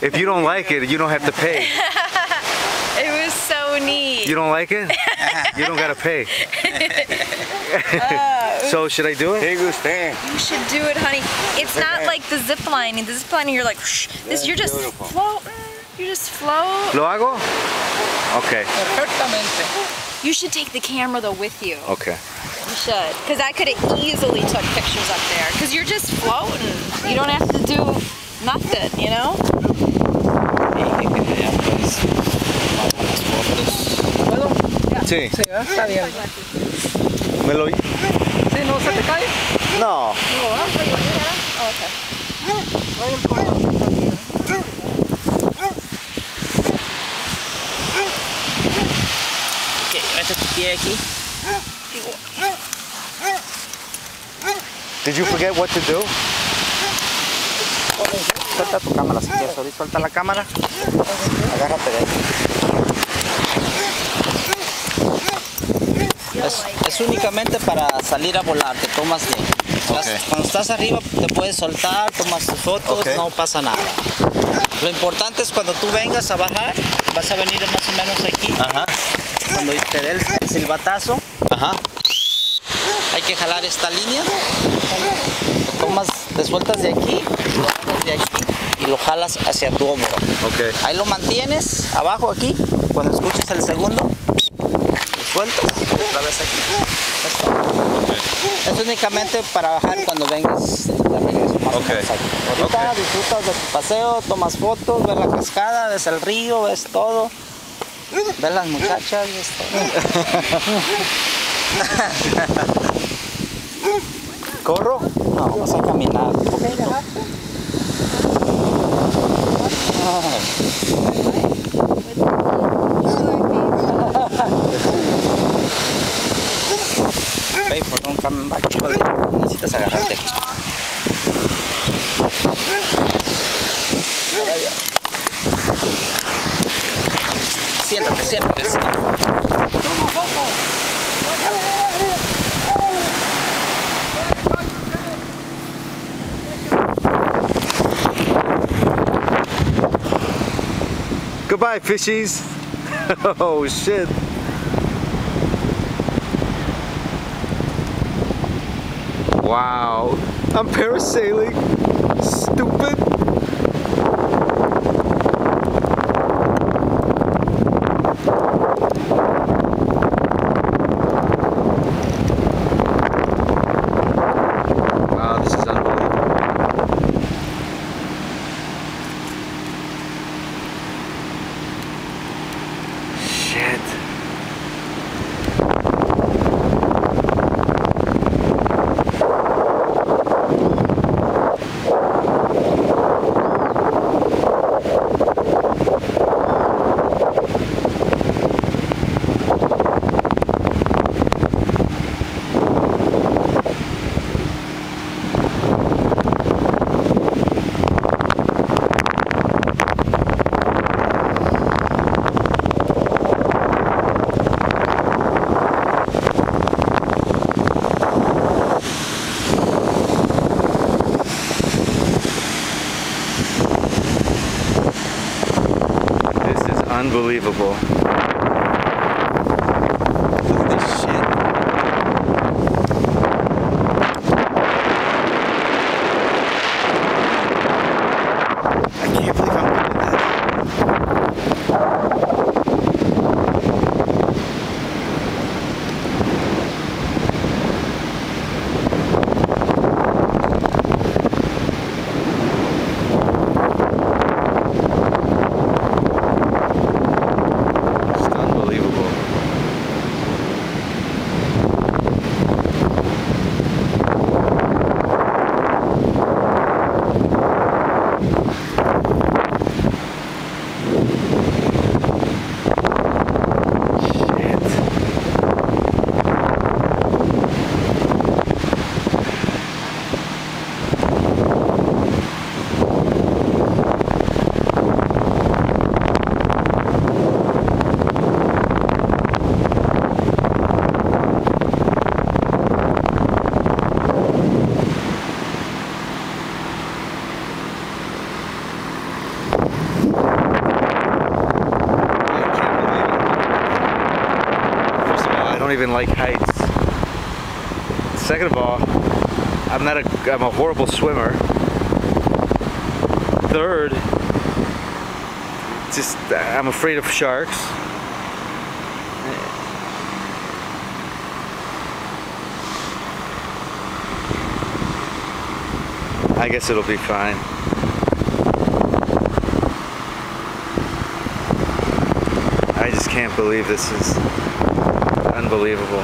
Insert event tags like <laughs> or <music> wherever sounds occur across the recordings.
If you don't like it, you don't have to pay. <laughs> it was so neat. You don't like it? you don't gotta pay. Uh, <laughs> so should I do it? You should do it, honey. It's not like the zip lining. The zip lining, you're like, this, you're just floating. You just float. Lo hago? Okay. Perfectamente. You should take the camera though with you. okay. You should, because I could have easily took pictures up there. Because you're just floating. You don't have to do nothing, you know? Sí. Sí, ¿eh? está bien. Me lo... Sí, no se te cae. No. Ok, mete tu pie aquí. Did you forget what to do? Suelta tu cámara si quieres, ahorita suelta la cámara. Agárrate de ahí. Es, es únicamente para salir a volar, te tomas de. Las- Ok. Cuando estás arriba te puedes soltar, tomas tus fotos, no pasa nada. Lo importante es cuando tú vengas a bajar, vas a venir más o menos aquí. Ajá. Cuando te dé el silbatazo, Ajá. hay que jalar esta línea. Lo tomas, te sueltas de aquí, lo jalas de aquí y lo jalas hacia tu hombro. Okay. Ahí lo mantienes abajo aquí. Cuando escuches el segundo, lo sueltas otra vez aquí. Esto. Es únicamente para bajar cuando vengas de regreso. más o Ok. menos aquí. Ahorita Ok. disfrutas de tu paseo, tomas fotos, ves la cascada, ves el río, ves todo. Ven las muchachas y esto. ¿Corro? No, vamos a caminar un poquito. Hey, por un camión necesitas agarrarte. Siéntate, siéntate. Goodbye, fishies. <laughs> oh, shit. Wow. I'm parasailing. Stupid. unbelievable. Even like heights. Second of all, I'm not a I'm a horrible swimmer. Third, just I'm afraid of sharks. I guess it'll be fine. I just can't believe this is unbelievable.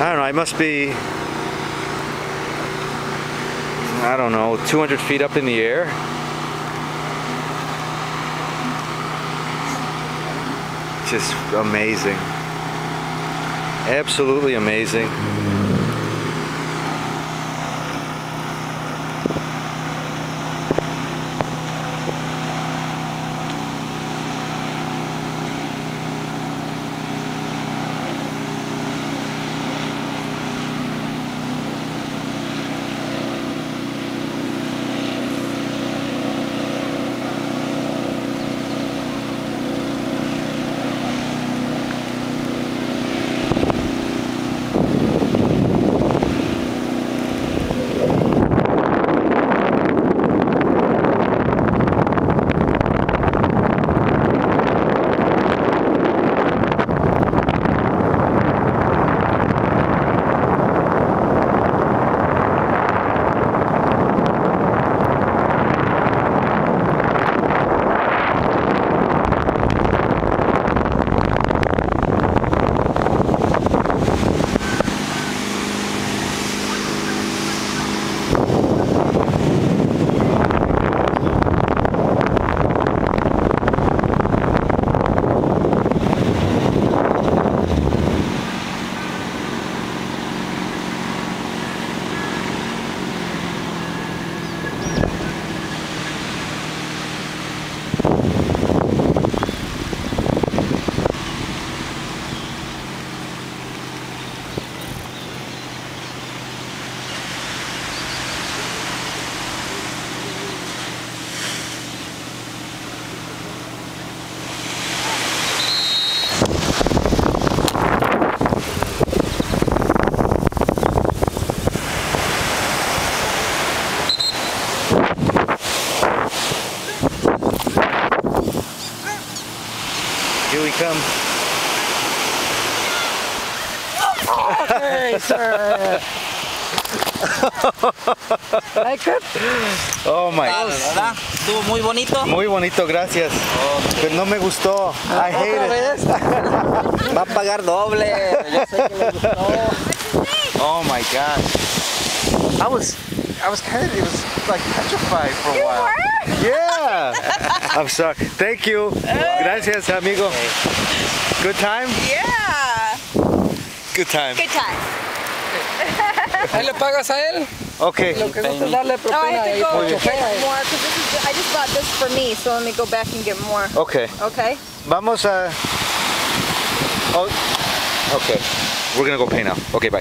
I don't know, I must be, I don't know, 200 feet up in the air. Just amazing. Absolutely amazing. Here we come. <laughs> Oh my. ¿Verdad? Estuvo muy bonito. Muy bonito, gracias. Pero no me gustó. I hate it. <laughs> Va a pagar doble. Yo sé que le gustó. Oh my god. I was I was kind of it was like petrified for a while. Yeah. I'm sorry. Thank you. Gracias, amigo. Good time? Yeah. Good time. Good time. Ahí le pagas a él. Okay. Lo que gusta es darle Oh, I propina have to ahí go por and chofer get ahí. more because this is. I just bought this for me, so let me go back and get more. Okay. Okay. Vamos a Oh. Okay. We're going to go pay now. Okay, bye.